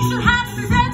It's so happy,